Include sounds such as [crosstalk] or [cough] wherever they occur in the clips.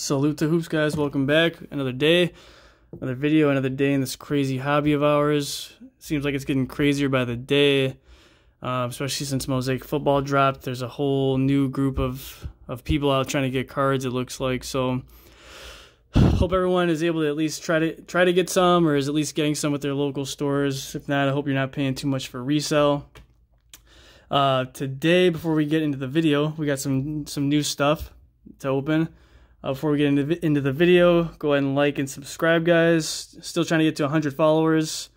Salute to Hoops guys, welcome back. Another day, another video, another day in this crazy hobby of ours. Seems like it's getting crazier by the day, uh, especially since Mosaic Football dropped. There's a whole new group of, of people out trying to get cards, it looks like. So hope everyone is able to at least try to try to get some or is at least getting some with their local stores. If not, I hope you're not paying too much for resale. Uh, today, before we get into the video, we got some some new stuff to open. Uh, before we get into, into the video, go ahead and like and subscribe, guys. Still trying to get to 100 followers.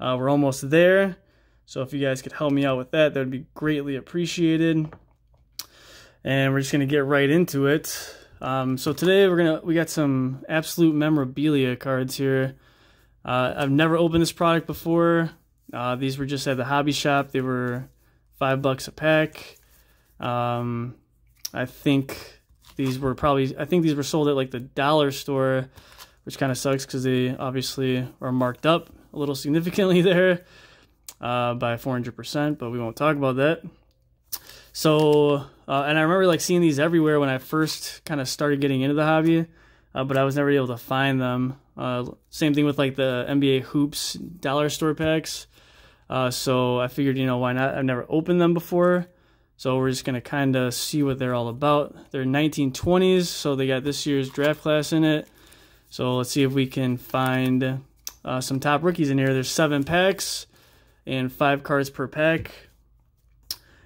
Uh, we're almost there. So if you guys could help me out with that, that would be greatly appreciated. And we're just gonna get right into it. Um, so today we're gonna we got some absolute memorabilia cards here. Uh, I've never opened this product before. Uh, these were just at the hobby shop. They were five bucks a pack. Um, I think these were probably, I think these were sold at like the dollar store, which kind of sucks because they obviously are marked up a little significantly [laughs] there uh, by 400%, but we won't talk about that. So, uh, and I remember like seeing these everywhere when I first kind of started getting into the hobby, uh, but I was never able to find them. Uh, same thing with like the NBA hoops dollar store packs. Uh, so I figured, you know, why not? I've never opened them before. So we're just going to kind of see what they're all about. They're 1920s, so they got this year's draft class in it. So let's see if we can find uh, some top rookies in here. There's seven packs and five cards per pack.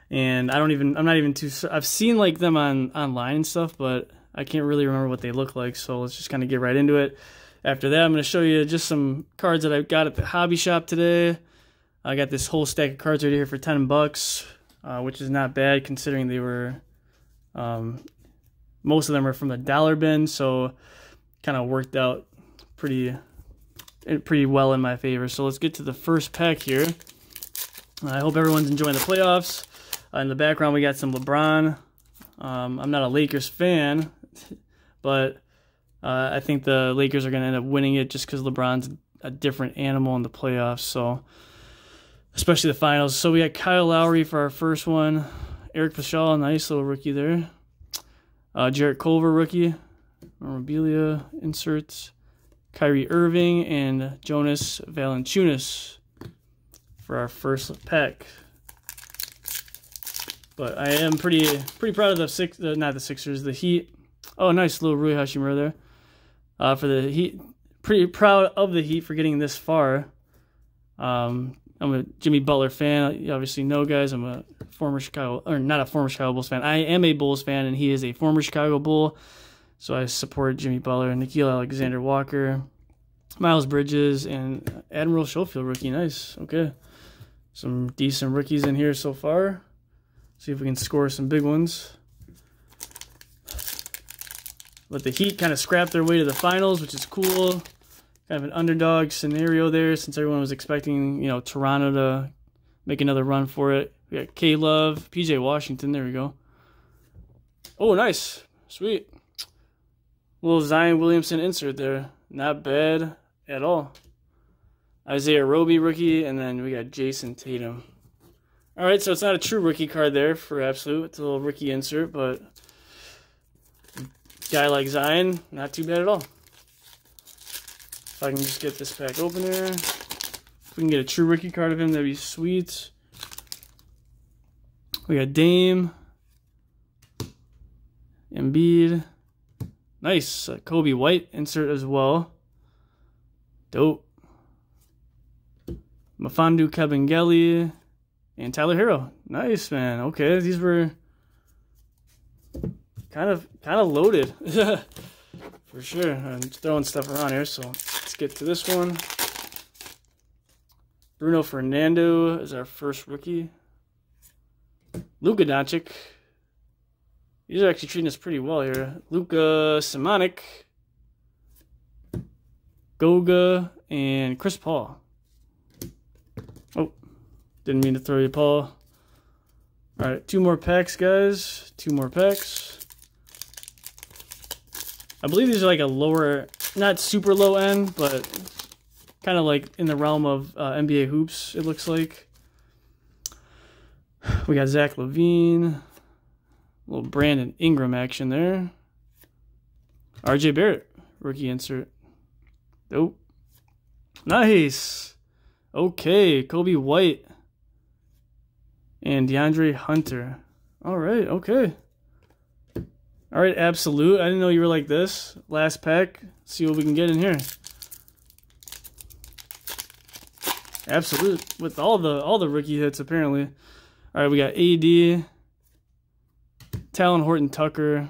And I don't even, I'm not even too, I've seen like them on online and stuff, but I can't really remember what they look like. So let's just kind of get right into it. After that, I'm going to show you just some cards that I got at the hobby shop today. I got this whole stack of cards right here for 10 bucks uh, which is not bad considering they were um, most of them are from the dollar bin, so kind of worked out pretty pretty well in my favor. So let's get to the first pack here. I hope everyone's enjoying the playoffs. Uh, in the background, we got some LeBron. Um, I'm not a Lakers fan, [laughs] but uh, I think the Lakers are going to end up winning it just because LeBron's a different animal in the playoffs. So especially the finals. So we got Kyle Lowry for our first one. Eric Paschall, nice little rookie there. Uh, Jarrett Culver, rookie. Memorabilia inserts. Kyrie Irving and Jonas Valanciunas for our first pack. But I am pretty pretty proud of the six, not the Sixers, the Heat. Oh, nice little Rui Hachimura there. Uh, for the Heat, pretty proud of the Heat for getting this far. Um, I'm a Jimmy Butler fan. You obviously know, guys. I'm a former Chicago, or not a former Chicago Bulls fan. I am a Bulls fan, and he is a former Chicago Bull. So I support Jimmy Butler, Nickeil Alexander Walker, Miles Bridges, and Admiral Schofield rookie. Nice. Okay. Some decent rookies in here so far. See if we can score some big ones. But the Heat kind of scrap their way to the finals, which is cool kind of an underdog scenario there since everyone was expecting, you know, Toronto to make another run for it. We got K Love, PJ Washington. There we go. Oh, nice. Sweet. Little Zion Williamson insert there. Not bad at all. Isaiah Roby rookie, and then we got Jayson Tatum. All right, so it's not a true rookie card there for Absolute. It's a little rookie insert, but guy like Zion, not too bad at all. If I can just get this pack opener. If we can get a true rookie card of him, that'd be sweet. We got Dame. Embiid. Nice. Uh, Coby White insert as well. Dope. Mfiondu Kabengele. And Tyler Herro. Nice, man. Okay, these were kind of kind of loaded. [laughs] For sure. I'm throwing stuff around here, so get to this one. Bruno Fernando is our first rookie. Luka Doncic. These are actually treating us pretty well here. Luka Samanic. Goga and Chris Paul. Oh, didn't mean to throw you, Paul. All right, two more packs, guys. Two more packs. I believe these are like a lower not super low end, but kind of like in the realm of uh, NBA hoops, it looks like. We got Zach LaVine, a little Brandon Ingram action there. RJ Barrett, rookie insert. Nope. Nice. Okay, Coby White. And DeAndre Hunter. All right, okay. All right, absolute. I didn't know you were like this. Last pack. see what we can get in here. Absolute with all the all the rookie hits apparently. All right, we got AD, Talen Horton Tucker,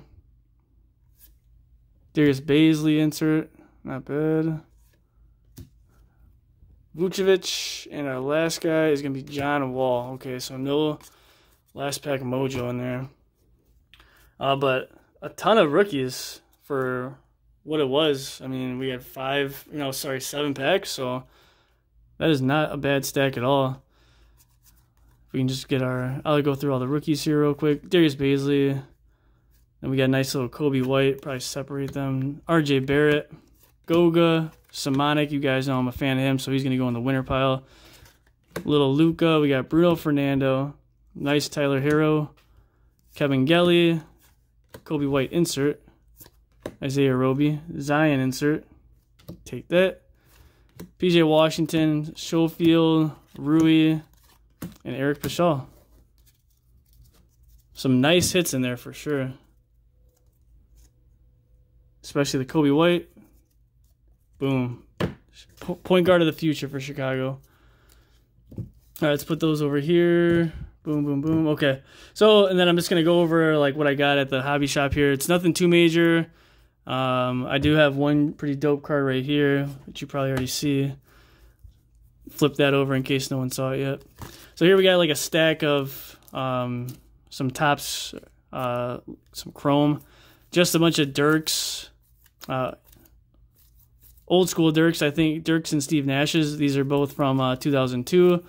Darius Bazley insert, not bad. Vucevic, and our last guy is gonna be John Wall. Okay, so no last pack mojo in there. Uh, but a ton of rookies for what it was. I mean, we had five, you know, sorry, seven packs, so that is not a bad stack at all. If we can just get our, I'll go through all the rookies here real quick. Darius Bazley. Then we got a nice little Coby White. Probably separate them. RJ Barrett. Goga. Samanic. You guys know I'm a fan of him, so he's going to go in the winner pile. Little Luka. We got Bruno Fernando. Nice Tyler Herro. Kevin Kabengele. Coby White insert. Isaiah Roby. Zion insert. Take that. PJ Washington, Schofield, Rui, and Eric Paschall. Some nice hits in there for sure. Especially the Coby White. Boom. Point guard of the future for Chicago. All right, let's put those over here. Boom, boom, boom. Okay. So, and then I'm just going to go over like what I got at the hobby shop here. It's nothing too major. Um, I do have one pretty dope card right here, which you probably already see. Flip that over in case no one saw it yet. So here we got like a stack of um, some Topps, uh, some chrome, just a bunch of Dirks, uh, old school Dirks. I think Dirks and Steve Nash's. These are both from uh, 2002,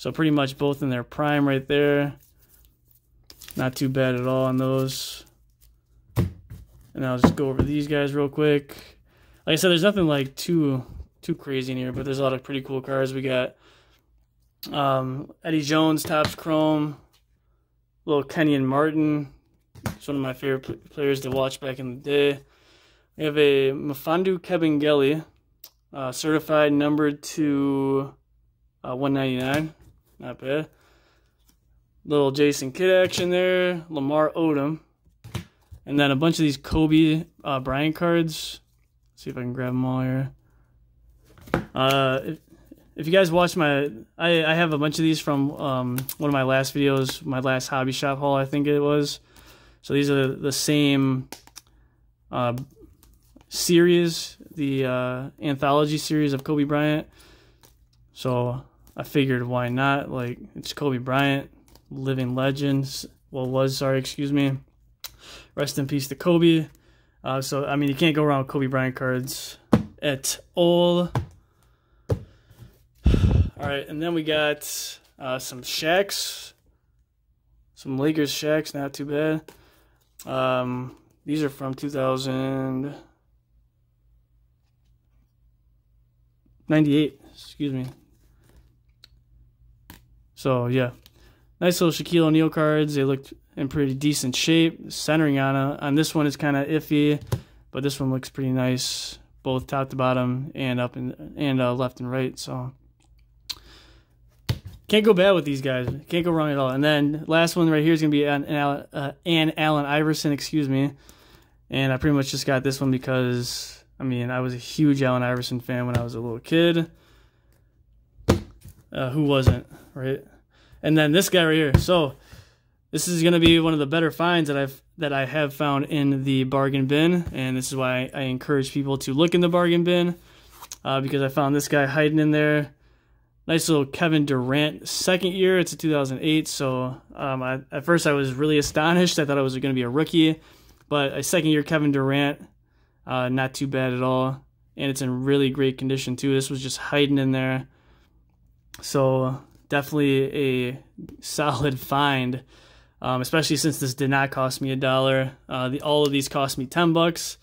so pretty much both in their prime right there. Not too bad at all on those. And I'll just go over these guys real quick. Like I said, there's nothing like too too crazy in here, but there's a lot of pretty cool cars. We got um, Eddie Jones, Topps Chrome, little Kenyon Martin. It's one of my favorite players to watch back in the day. We have a Mfiondu Kabengele, uh, certified number to uh, 199. Not bad. Little Jason Kidd action there. Lamar Odom. And then a bunch of these Kobe uh, Bryant cards. Let's see if I can grab them all here. Uh, if, if you guys watch my, I, I have a bunch of these from um, one of my last videos, my last hobby shop haul, I think it was. So these are the same uh, series, the uh, anthology series of Kobe Bryant. So I figured why not? Like it's Kobe Bryant, living legends. Well, was sorry, excuse me. Rest in peace to Kobe. Uh, so, I mean, you can't go wrong with Kobe Bryant cards at all. All right, and then we got uh, some Shaqs. Some Lakers Shaqs, not too bad. Um, these are from 2098, excuse me. So, yeah. Nice little Shaquille O'Neal cards. They looked in pretty decent shape. Centering on a, on this one is kind of iffy, but this one looks pretty nice, both top to bottom and up and and uh, left and right. So can't go bad with these guys. Can't go wrong at all. And then last one right here is gonna be an, an, uh, an Allen Iverson, excuse me. And I pretty much just got this one because I mean I was a huge Allen Iverson fan when I was a little kid. Uh, who wasn't, right? And then this guy right here. So this is going to be one of the better finds that I've that I have found in the bargain bin, and this is why I encourage people to look in the bargain bin uh, because I found this guy hiding in there. Nice little Kevin Durant second year. It's a 2008, so um, I, at first I was really astonished. I thought it was going to be a rookie, but a second year Kevin Durant, uh, not too bad at all, and it's in really great condition too. This was just hiding in there, so definitely a solid find um, especially since this did not cost me a dollar. Uh, the, all of these cost me 10 bucks.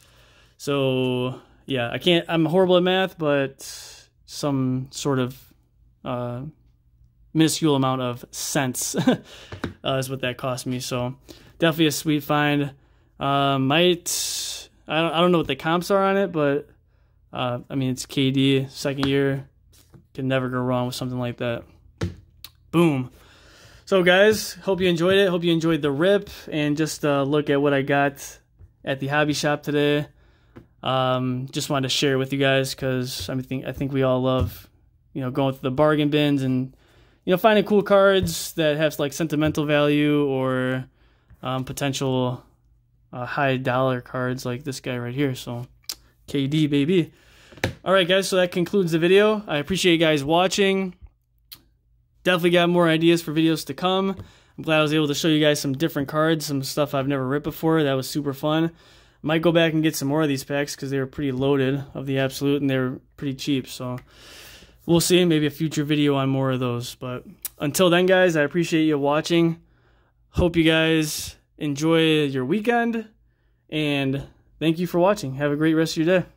So yeah, I can't, I'm horrible at math, but some sort of uh, minuscule amount of cents [laughs] uh, is what that cost me. So definitely a sweet find. Uh, might, I don't I don't know what the comps are on it, but uh, I mean it's KD second year. Can never go wrong with something like that. Boom. So guys, hope you enjoyed it. Hope you enjoyed the rip and just uh, look at what I got at the hobby shop today. Um, just wanted to share it with you guys because I think I think we all love, you know, going through the bargain bins and you know finding cool cards that have like sentimental value or um, potential uh, high dollar cards like this guy right here. So KD baby. All right, guys. So that concludes the video. I appreciate you guys watching. Definitely got more ideas for videos to come. I'm glad I was able to show you guys some different cards, some stuff I've never ripped before. That was super fun. Might go back and get some more of these packs because they were pretty loaded of the Absolute and they were pretty cheap. So we'll see. Maybe a future video on more of those. But until then, guys, I appreciate you watching. Hope you guys enjoy your weekend. And thank you for watching. Have a great rest of your day.